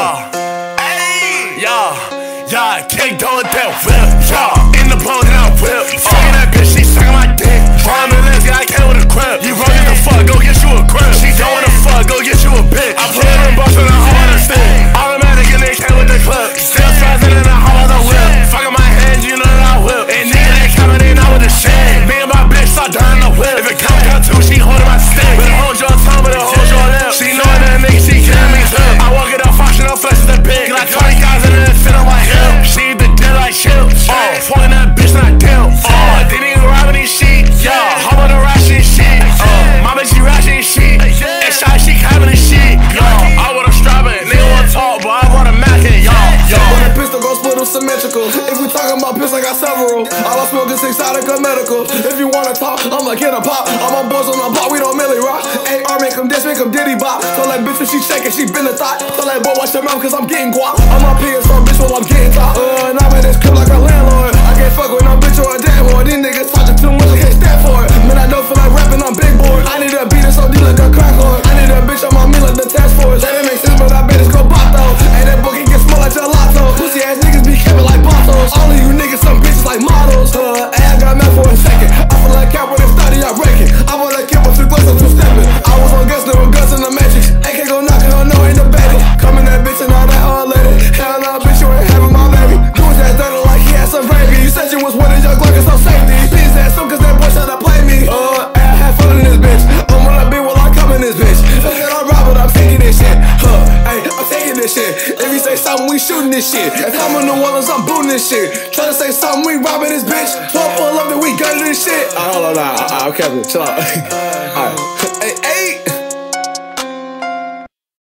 Yeah, yeah, yeah, can't go it down. Yeah, in the boat. all pissed, I got several. All I smoke is exotica medical. If you wanna talk, I'ma get a pop. All my boys on the pop, we don't merely rock. AR make them dance, make them diddy bop. So like bitch, if she shaking, she been a thought. So like boy, watch your mouth, cause I'm getting guap. I'm on PS. Was one of your Glock, it's no safety. Pins that some cause that boy tryna play me. Uh, I had fun in this bitch. I'm gonna be while I come in this bitch. Fuck it, I'm robbing, I'm taking this shit. Huh, hey, I'm taking this shit. If you say something, we shooting this shit. If I'm in the Orleans, I'm booting this shit. Tryna say something, we robbing this bitch. Pump all up and we gunning this shit. Alright, hold on, nah. Alright, ah, okay, chill out. Alright.